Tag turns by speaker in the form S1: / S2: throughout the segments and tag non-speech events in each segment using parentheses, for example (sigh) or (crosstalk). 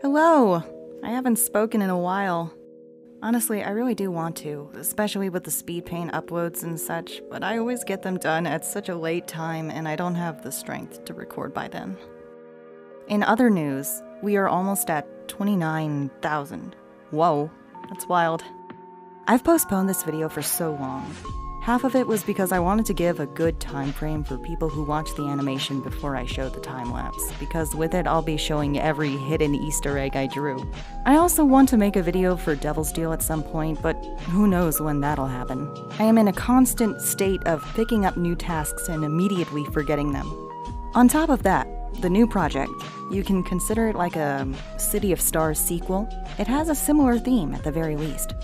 S1: Hello! I haven't spoken in a while. Honestly, I really do want to, especially with the speed paint uploads and such, but I always get them done at such a late time and I don't have the strength to record by then. In other news, we are almost at 29,000. Whoa, that's wild. I've postponed this video for so long. Half of it was because I wanted to give a good time frame for people who watch the animation before I show the time lapse, because with it I'll be showing every hidden Easter egg I drew. I also want to make a video for Devil's Deal at some point, but who knows when that'll happen. I am in a constant state of picking up new tasks and immediately forgetting them. On top of that, the new project, you can consider it like a City of Stars sequel. It has a similar theme at the very least.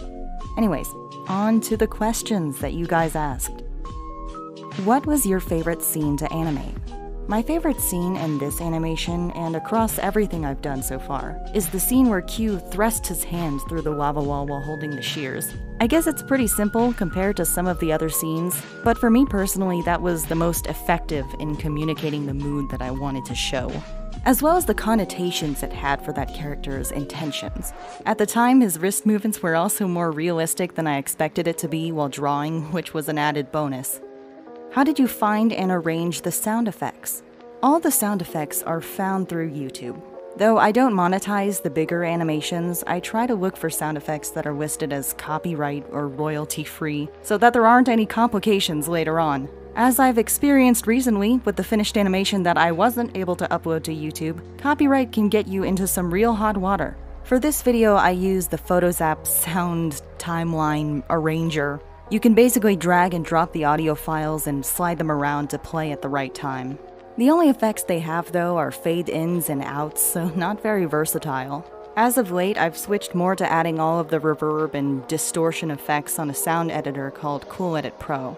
S1: Anyways, on to the questions that you guys asked. What was your favorite scene to animate? My favorite scene in this animation, and across everything I've done so far, is the scene where Q thrusts his hand through the lava wall while holding the shears. I guess it's pretty simple compared to some of the other scenes, but for me personally, that was the most effective in communicating the mood that I wanted to show as well as the connotations it had for that character's intentions. At the time, his wrist movements were also more realistic than I expected it to be while drawing, (laughs) which was an added bonus. How did you find and arrange the sound effects? All the sound effects are found through YouTube. Though I don't monetize the bigger animations, I try to look for sound effects that are listed as copyright or royalty free so that there aren't any complications later on. As I've experienced recently with the finished animation that I wasn't able to upload to YouTube, copyright can get you into some real hot water. For this video, I used the Photos app Sound Timeline Arranger. You can basically drag and drop the audio files and slide them around to play at the right time. The only effects they have, though, are fade-ins and outs, so (laughs) not very versatile. As of late, I've switched more to adding all of the reverb and distortion effects on a sound editor called Cool Edit Pro.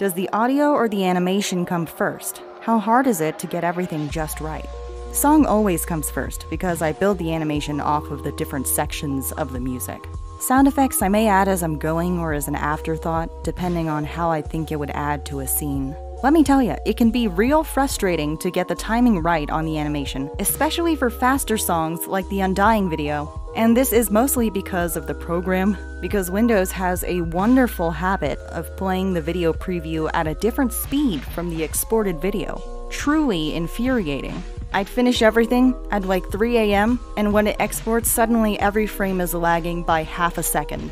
S1: Does the audio or the animation come first? How hard is it to get everything just right? Song always comes first because I build the animation off of the different sections of the music. Sound effects I may add as I'm going or as an afterthought, depending on how I think it would add to a scene. Let me tell you, it can be real frustrating to get the timing right on the animation, especially for faster songs like the Undying video. And this is mostly because of the program, because Windows has a wonderful habit of playing the video preview at a different speed from the exported video. Truly infuriating. I'd finish everything at like 3 a.m., and when it exports, suddenly every frame is lagging by half a second.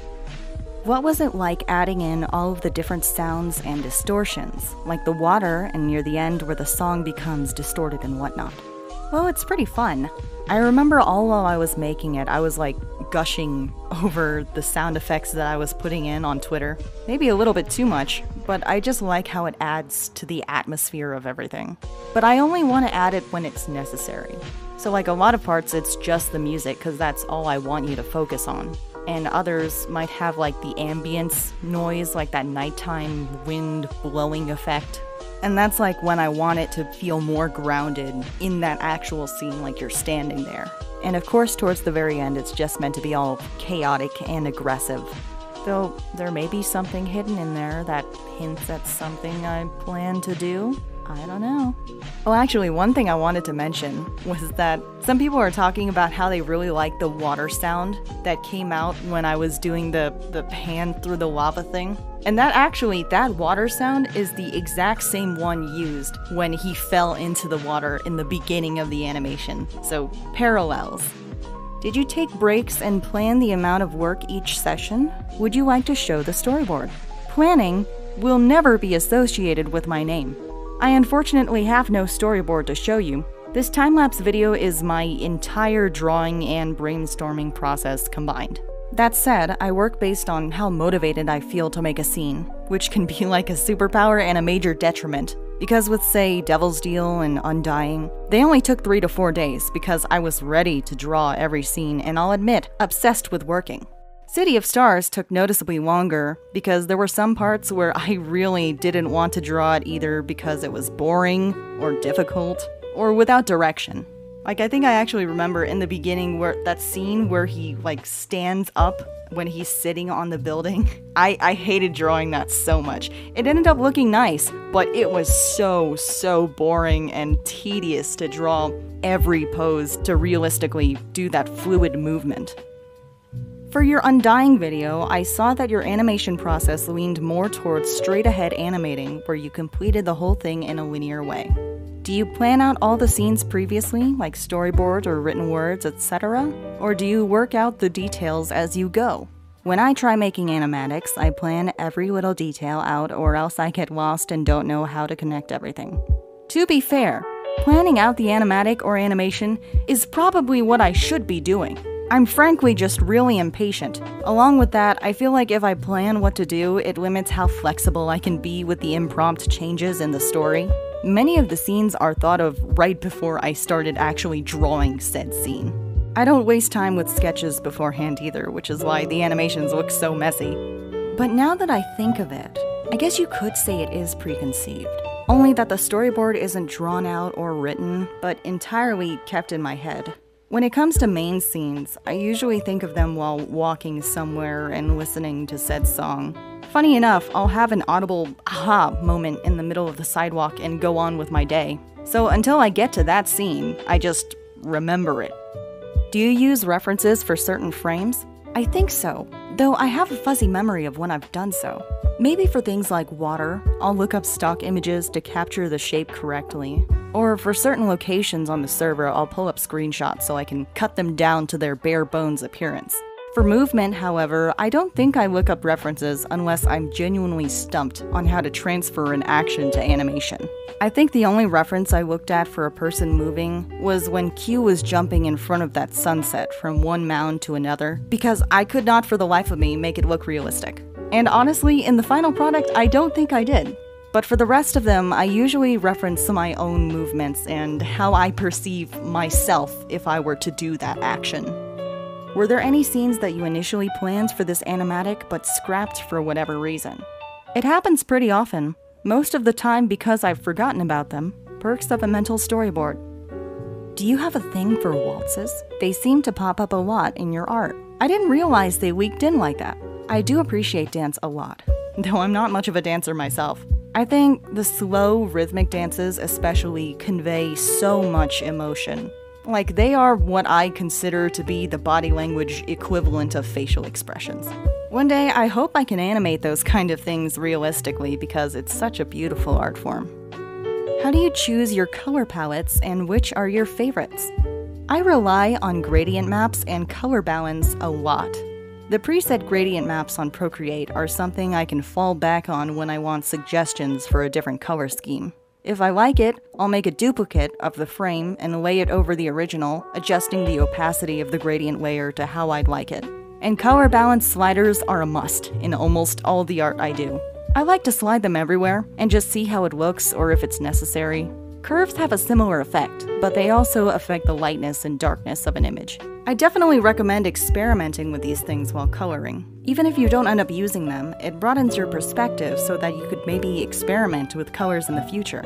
S1: What was it like adding in all of the different sounds and distortions, like the water and near the end where the song becomes distorted and whatnot? Well, it's pretty fun. I remember all while I was making it, I was like gushing (laughs) over the sound effects that I was putting in on Twitter. Maybe a little bit too much, but I just like how it adds to the atmosphere of everything. But I only want to add it when it's necessary. So, like a lot of parts, it's just the music because that's all I want you to focus on and others might have like the ambience noise, like that nighttime wind blowing effect. And that's like when I want it to feel more grounded in that actual scene, like you're standing there. And of course, towards the very end, it's just meant to be all chaotic and aggressive. Though there may be something hidden in there that hints at something I plan to do. I don't know. Oh, actually, one thing I wanted to mention was that some people are talking about how they really like the water sound that came out when I was doing the, the pan through the lava thing. And that actually, that water sound is the exact same one used when he fell into the water in the beginning of the animation. So, parallels. Did you take breaks and plan the amount of work each session? Would you like to show the storyboard? Planning will never be associated with my name. I unfortunately have no storyboard to show you. This time-lapse video is my entire drawing and brainstorming process combined. That said, I work based on how motivated I feel to make a scene, which can be (laughs) like a superpower and a major detriment. Because with, say, Devil's Deal and Undying, they only took three to four days because I was ready to draw every scene and I'll admit, obsessed with working. City of Stars took noticeably longer because there were some parts where I really didn't want to draw it either because it was boring or difficult or without direction. Like I think I actually remember in the beginning where that scene where he like stands up when he's sitting on the building. (laughs) I, I hated drawing that so much. It ended up looking nice, but it was so, so boring and tedious to draw every pose to realistically do that fluid movement. For your Undying video, I saw that your animation process leaned more towards straight ahead animating, where you completed the whole thing in a linear way. Do you plan out all the scenes previously, like storyboard or written words, etc.? Or do you work out the details as you go? When I try making animatics, I plan every little detail out, or else I get lost and don't know how to connect everything. To be fair, planning out the animatic or animation is probably what I should be doing. I'm frankly just really impatient. Along with that, I feel like if I plan what to do, it limits how flexible I can be with the impromptu changes in the story. Many of the scenes are thought of right before I started actually drawing said scene. I don't waste time with sketches beforehand either, which is why the animations look so messy. But now that I think of it, I guess you could say it is preconceived. Only that the storyboard isn't drawn out or written, but entirely kept in my head. When it comes to main scenes, I usually think of them while walking somewhere and listening to said song. Funny enough, I'll have an audible aha moment in the middle of the sidewalk and go on with my day. So until I get to that scene, I just remember it. Do you use references for certain frames? I think so, though I have a fuzzy memory of when I've done so. Maybe for things like water, I'll look up stock images to capture the shape correctly. Or for certain locations on the server, I'll pull up screenshots so I can cut them down to their bare bones appearance. For movement, however, I don't think I look up references unless I'm genuinely stumped on how to transfer an action to animation. I think the only reference I looked at for a person moving was when Q was jumping in front of that sunset from one mound to another, because I could not for the life of me make it look realistic. And honestly, in the final product, I don't think I did. But for the rest of them, I usually reference my own movements and how I perceive myself if I were to do that action. Were there any scenes that you initially planned for this animatic but scrapped for whatever reason? It happens pretty often, most of the time because I've forgotten about them. Perks of a mental storyboard. Do you have a thing for waltzes? They seem to pop up a lot in your art. I didn't realize they leaked in like that. I do appreciate dance a lot, (laughs) though I'm not much of a dancer myself. I think the slow, rhythmic dances especially convey so much emotion. Like, they are what I consider to be the body language equivalent of facial expressions. One day, I hope I can animate those kind of things realistically because it's such a beautiful art form. How do you choose your color palettes and which are your favorites? I rely on gradient maps and color balance a lot. The preset gradient maps on Procreate are something I can fall back on when I want suggestions for a different color scheme. If I like it, I'll make a duplicate of the frame and lay it over the original, adjusting the opacity of the gradient layer to how I'd like it. And color balance sliders are a must in almost all the art I do. I like to slide them everywhere and just see how it looks or if it's necessary. Curves have a similar effect, but they also affect the lightness and darkness of an image. I definitely recommend experimenting with these things while coloring. Even if you don't end up using them, it broadens your perspective so that you could maybe experiment with colors in the future.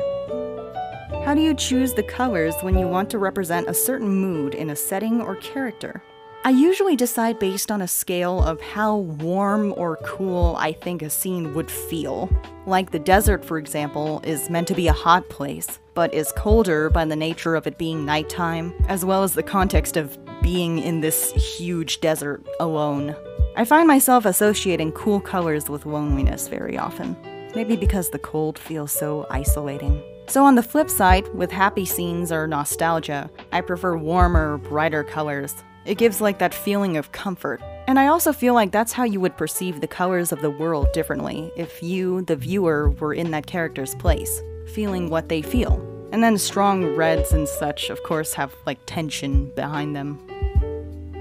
S1: How do you choose the colors when you want to represent a certain mood in a setting or character? I usually decide based on a scale of how warm or cool I think a scene would feel. Like the desert, for example, is meant to be a hot place, but is colder by the nature of it being nighttime, as well as the context of being in this huge desert alone. I find myself associating cool colors with loneliness very often. Maybe because the cold feels so isolating. So, on the flip side, with happy scenes or nostalgia, I prefer warmer, brighter colors. It gives like that feeling of comfort. And I also feel like that's how you would perceive the colors of the world differently if you, the viewer, were in that character's place, feeling what they feel. And then strong reds and such, of course, have like tension behind them.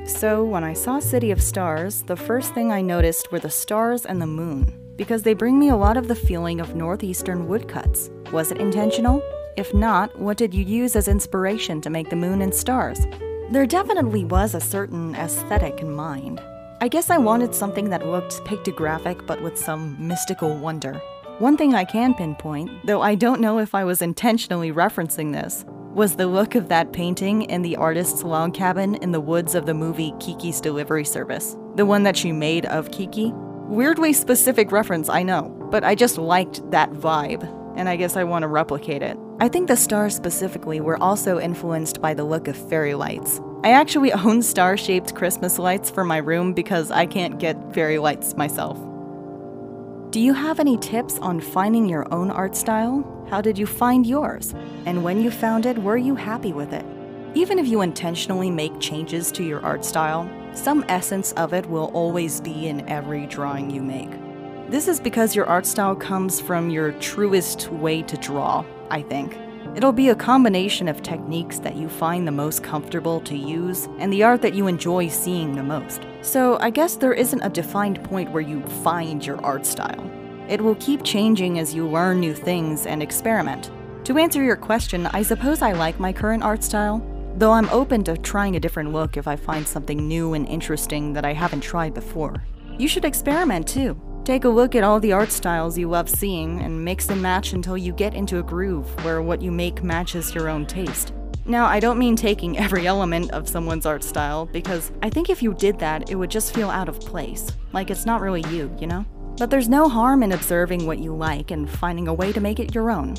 S1: So, when I saw City of Stars, the first thing I noticed were the stars and the moon, because they bring me a lot of the feeling of northeastern woodcuts. Was it intentional? If not, what did you use as inspiration to make the moon and stars? There definitely was a certain aesthetic in mind. I guess I wanted something that looked pictographic but with some mystical wonder. One thing I can pinpoint, though I don't know if I was intentionally referencing this, was the look of that painting in the artist's log cabin in the woods of the movie Kiki's Delivery Service. The one that she made of Kiki? Weirdly specific reference, I know, but I just liked that vibe, and I guess I want to replicate it. I think the stars specifically were also influenced by the look of fairy lights. I actually (laughs) own star shaped Christmas lights for my room because I can't get fairy lights myself. Do you have any tips on finding your own art style? How did you find yours? And when you found it, were you happy with it? Even if you intentionally make changes to your art style, some essence of it will always be in every drawing you make. This is because your art style comes from your truest way to draw, I think. It'll be a combination of techniques that you find the most comfortable to use and the art that you enjoy seeing the most. So, I guess there isn't a defined point where you find your art style. It will keep changing as you learn new things and experiment. To answer your question, I suppose I like my current art style, though I'm open to trying a different look if I find something new and interesting that I haven't tried before. You should experiment too. Take a look at all the art styles you love seeing and mix and match until you get into a groove where what you make matches your own taste. Now, I don't mean taking (laughs) every element of someone's art style, because I think if you did that, it would just feel out of place. Like it's not really you, you know? But there's no harm in observing what you like and finding a way to make it your own.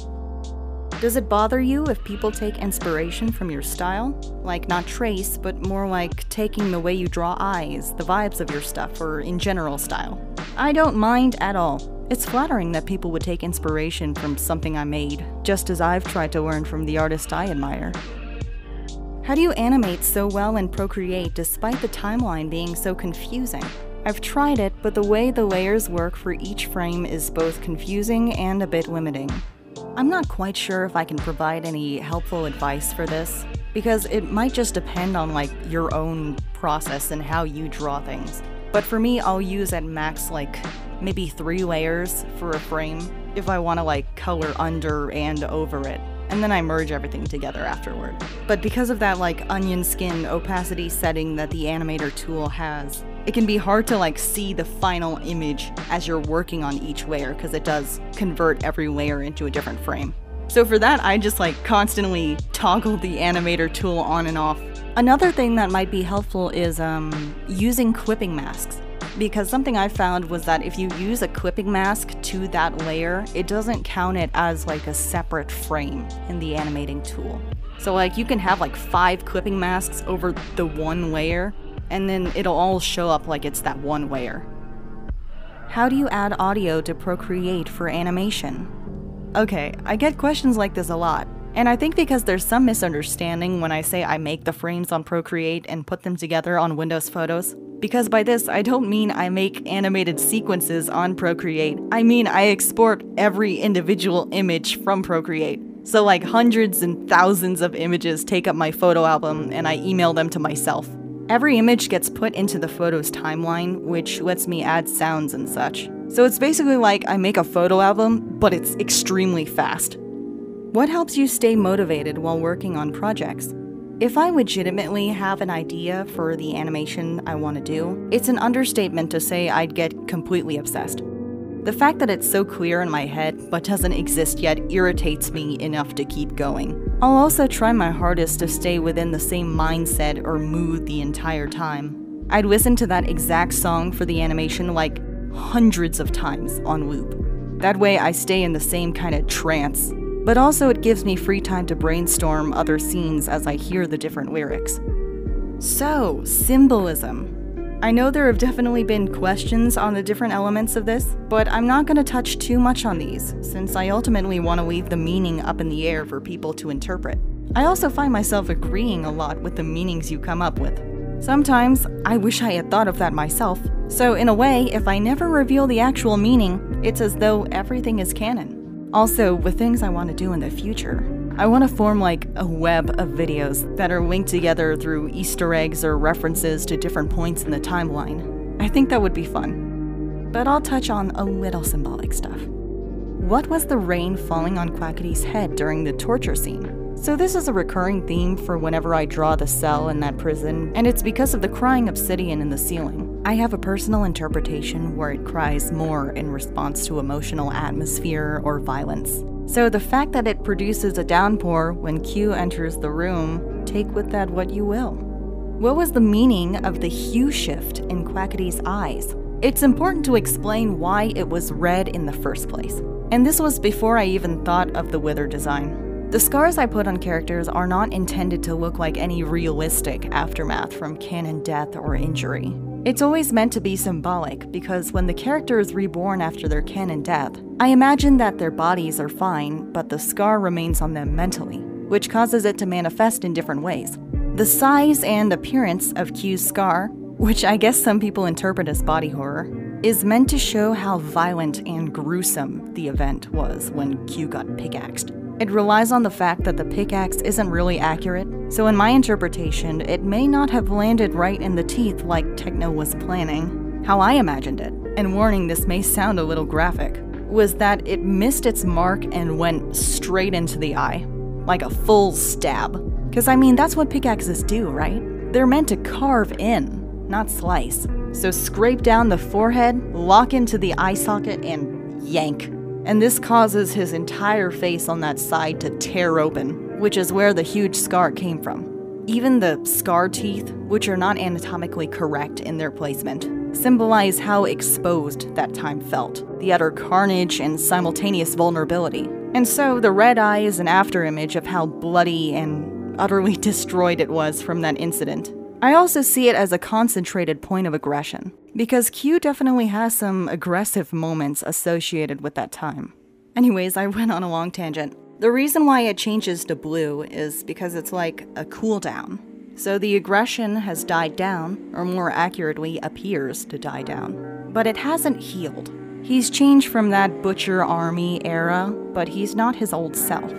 S1: Does it bother you if people take inspiration from your style? Like, not trace, but more like taking the way you draw eyes, the vibes of your stuff, or in general style? I don't mind at all. It's flattering that people would take inspiration from something I made, just as I've tried to learn from the artist I admire. How do you animate so well in Procreate despite the timeline being so confusing? I've tried it, but the way the layers work for each frame is both confusing and a bit limiting. I'm not quite sure if I can provide any helpful advice for this, because it might just depend on like your own process and how you draw things. But for me, I'll use at max like maybe three layers for a frame if I want to like color under and over it. And then I merge everything together afterward. But because of that like onion skin opacity setting that the animator tool has, it can be hard to like see the final image as you're working on each layer because it does convert every layer into a different frame. So for that, I just like constantly toggle the animator tool on and off. Another thing that might be helpful is um, using clipping masks. Because something I found was that if you use a clipping mask to that layer, it doesn't count it as like a separate frame in the animating tool. So like you can have like five clipping masks over the one layer, and then it'll all show up like it's that one layer. How do you add audio to Procreate for animation? Okay, I get questions like this a lot, and I think because there's some misunderstanding when I say I make the frames on Procreate and put them together on Windows Photos. Because by this, I don't mean I make animated sequences on Procreate, I mean I export every individual image from Procreate. So, like, hundreds and thousands of images take up my photo album, and I email them to myself. Every image gets put into the photo's timeline, which lets me add sounds and such. So it's basically like I make a photo album, but it's extremely fast. What helps you stay motivated while working on projects? If I legitimately have an idea for the animation I want to do, it's an understatement to say I'd get completely obsessed. The fact that it's so clear in my head but doesn't exist yet irritates me enough to keep going. I'll also try my hardest to stay within the same mindset or mood the entire time. I'd listen to that exact song for the animation like hundreds of times on loop. That way I stay in the same kind of trance, but also it gives me free time to brainstorm other scenes as I hear the different lyrics. So, symbolism. I know there have definitely been questions on the different elements of this, but I'm not going to touch too much on these, since I ultimately want to leave the meaning up in the air for people to interpret. I also find myself agreeing a lot with the meanings you come up with. Sometimes, I wish I had thought of that myself, so in a way, if I never reveal the actual meaning, it's as though everything is canon. Also, with things I want to do in the future, I want to form like a web of videos that are linked together through Easter eggs or references to different points in the timeline. I think that would be fun. But I'll touch on a little symbolic stuff. What was the rain falling on Quackity's head during the torture scene? So, this is a recurring theme for whenever I draw the cell in that prison, and it's because of the crying obsidian in the ceiling. I have a personal interpretation where it cries more in response to emotional atmosphere or violence. So the fact that it produces a downpour when Q enters the room, take with that what you will. What was the meaning of the hue shift in Quackity's eyes? It's important to explain why it was red in the first place. And this was before I even thought of the wither design. The scars I put on characters are not intended to look like any realistic aftermath from canon death or injury. It's always meant to be symbolic because when the character is reborn after their canon death, I imagine that their bodies are fine, but the scar remains on them mentally, which causes it to manifest in different ways. The size and appearance of Q's scar, which I guess some people interpret as body horror, is meant to show how violent and gruesome the event was when Q got pickaxed. It relies on the fact that the pickaxe isn't really accurate, so in my interpretation, it may not have landed right in the teeth like Techno was planning. How I imagined it, and warning this may sound a little graphic, was that it missed its mark and went straight into the eye, like a full stab. Because I mean, that's what pickaxes do, right? They're meant to carve in, not slice. So scrape down the forehead, lock into the eye socket, and yank and this causes his entire face on that side to tear open, which is where the huge scar came from. Even the scar teeth, which are not anatomically correct in their placement, symbolize how exposed that time felt, the utter carnage and simultaneous vulnerability. And so the red eye is an afterimage of how bloody and utterly (laughs) destroyed it was from that incident. I also see it as a concentrated point of aggression, because Q definitely has some aggressive moments associated with that time. Anyways, I went on a long tangent. The reason why it changes to blue is because it's like a cooldown. So the aggression has died down, or more accurately, appears to die down. But it hasn't healed. He's changed from that butcher army era, but he's not his old self.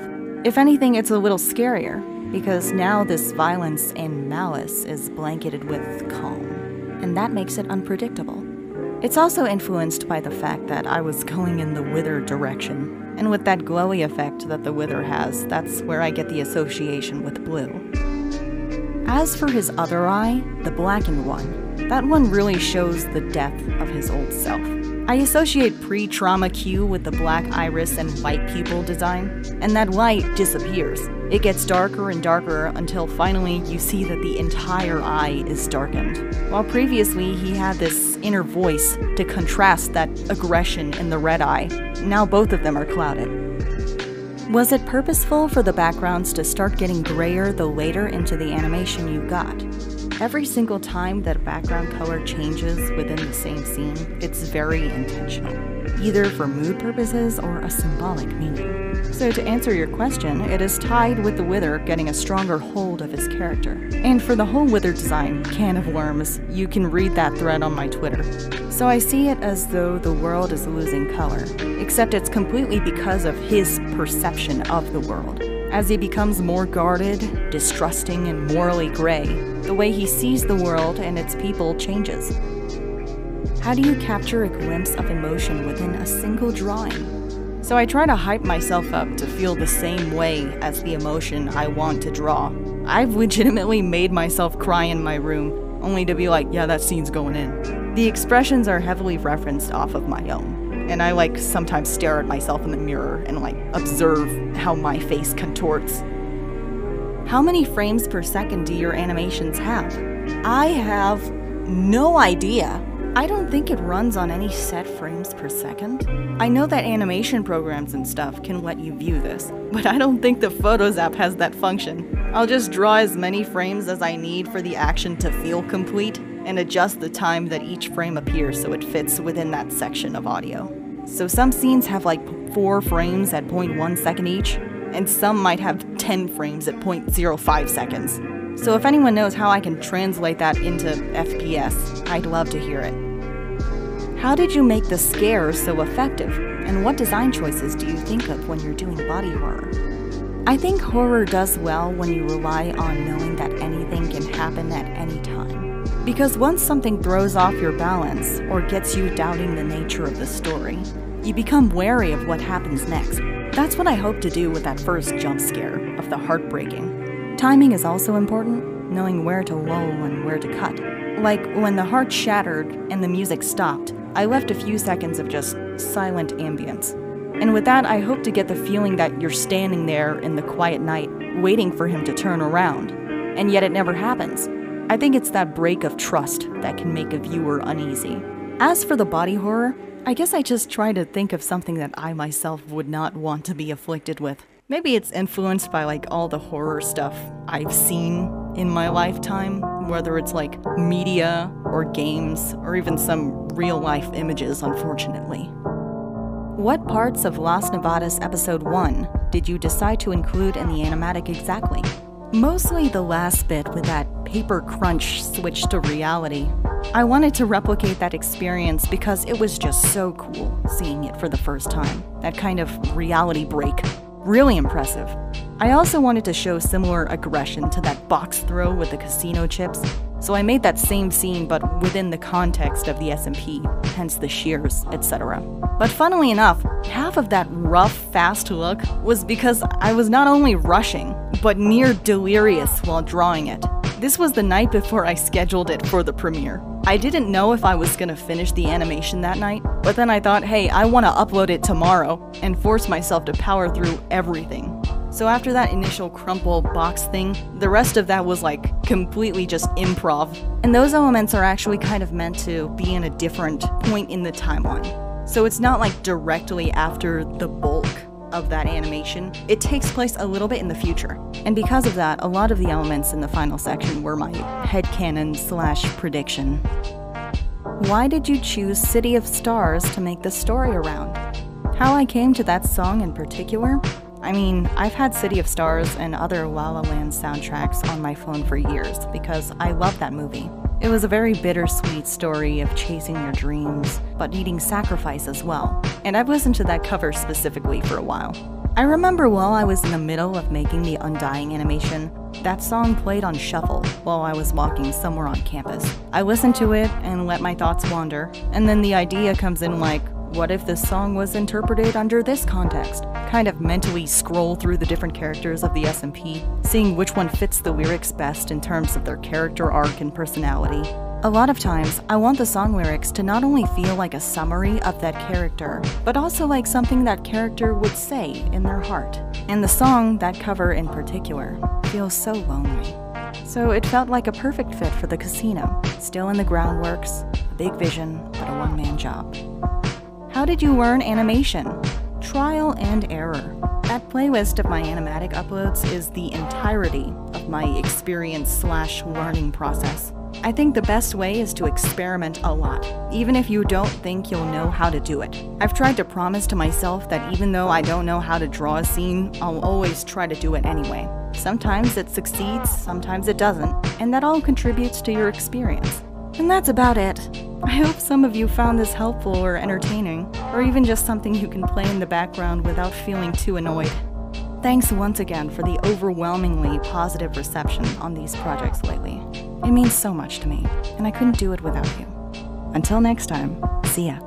S1: If anything, it's a little scarier, because now this violence and malice is blanketed with calm, and that makes it unpredictable. It's also influenced by the fact that I was going in the wither direction, and with that glowy effect that the wither has, that's where I get the association with blue. As for his other eye, the blackened one, that one really shows the death of his old self. I associate pre trauma Q with the black iris and white pupil design, and that light disappears. It gets darker and darker until finally you see that the entire eye is darkened. While previously he had this inner voice to contrast that aggression in the red eye, now both of them are clouded. Was it purposeful for the backgrounds to start getting grayer the later into the animation you got? Every single time that a background color changes within the same scene, it's very intentional, either for mood purposes or a symbolic meaning. So, to answer your question, it is tied with the Wither getting a stronger hold of his character. And for the whole Wither design, can of worms, you can read that thread on my Twitter. So, I see it as though the world is losing color, except it's completely because of his perception of the world. As he becomes more guarded, distrusting, and morally gray, the way he sees the world and its people changes. How do you capture a glimpse of emotion within a single drawing? So I try to hype myself up to feel the same way as the emotion I want to draw. I've legitimately made myself cry in my room, only to be like, yeah, that scene's going in. The expressions are heavily referenced off of my own and I like sometimes stare at myself in the mirror and like observe how my face contorts. How many frames per second do your animations have? I have no idea. I don't think it runs on any set frames per second. I know that animation programs and stuff can let you view this, but I don't think the Photos app has that function. I'll just draw as many frames as I need for the action to feel complete, and adjust the time that each frame appears so it fits within that section of audio. So some scenes have like 4 frames at 0.1 second each, and some might have 10 frames at 0.05 seconds. So if anyone knows how I can translate that into FPS, I'd love to hear it. How did you make the scare so effective, and what design choices do you think of when you're doing body horror? I think horror does well when you rely on knowing that anything can happen at any time. Because once something throws off your balance or gets you doubting the nature of the story, you become wary of what happens next. That's what I hope to do with that first jump scare of the heartbreaking. Timing is also important, knowing where to lull and where to cut. Like when the heart shattered and the music stopped, I left a few seconds of just silent ambience. And with that, I hope to get the feeling that you're standing there in the quiet night, waiting for him to turn around. And yet it never happens. I think it's that break of trust that can make a viewer uneasy. As for the body horror, I guess I just try to think of something that I myself would not want to be afflicted with. Maybe it's influenced by like all the horror stuff I've seen in my lifetime, whether it's like media or games or even some real life images, unfortunately. What parts of Las Nevadas Episode 1 did you decide to include in the animatic exactly? Mostly the last bit with that paper crunch switch to reality. I wanted to replicate that experience because it was just so cool seeing it for the first time. That kind of reality break. Really impressive. I also wanted to show similar aggression to that box throw with the casino chips, so I made that same scene but within the context of the SMP, hence the shears, etc. But funnily enough, half of that rough, fast look was because I was not only rushing, but near delirious while drawing it. This was the night before I scheduled it for the premiere. I didn't know if I was gonna finish the animation that night, but then I thought, hey, I wanna upload it tomorrow and force myself to power through everything. So after that initial crumple box thing, the rest of that was like completely just improv. And those elements are actually kind of meant to be in a different point in the timeline. So it's not like directly after the bulk of that animation, it takes place a little bit in the future. And because of that, a lot of the elements in the final section were my headcanon slash prediction. Why did you choose City of Stars to make the story around? How I came to that song in particular? I mean, I've had City of Stars and other La La Land soundtracks on my phone for years because I love that movie. It was a very bittersweet story of chasing your dreams, but needing sacrifice as well. And I've listened to that cover specifically for a while. I remember while I was in the middle of making the Undying animation, that song played on shuffle while I was walking somewhere on campus. I listened to it and let my thoughts wander, and then the idea comes in like, what if this song was interpreted under this context? Kind of mentally scroll through the different characters of the SMP, seeing which one fits the lyrics best in terms of their character arc and personality. A lot of times, I want the song lyrics to not only feel like a summary of that character, but also like something that character would say in their heart. And the song, that cover in particular, feels so lonely. So it felt like a perfect fit for the casino. Still in the groundworks, a big vision, but a one man job. How did you learn animation? Trial and error. That playlist of my animatic uploads is the entirety of my experience slash learning process. I think the best way is to experiment a lot, even if you don't think you'll know how to do it. I've tried to promise to myself that even though I don't know how to draw a scene, I'll always try to do it anyway. Sometimes it succeeds, sometimes it doesn't, and that all contributes to your experience. And that's about it. I hope some of you found this helpful or entertaining, or even just something you can play in the background without feeling too annoyed. Thanks once again for the overwhelmingly positive reception on these projects lately. It means so much to me, and I couldn't do it without you. Until next time, see ya.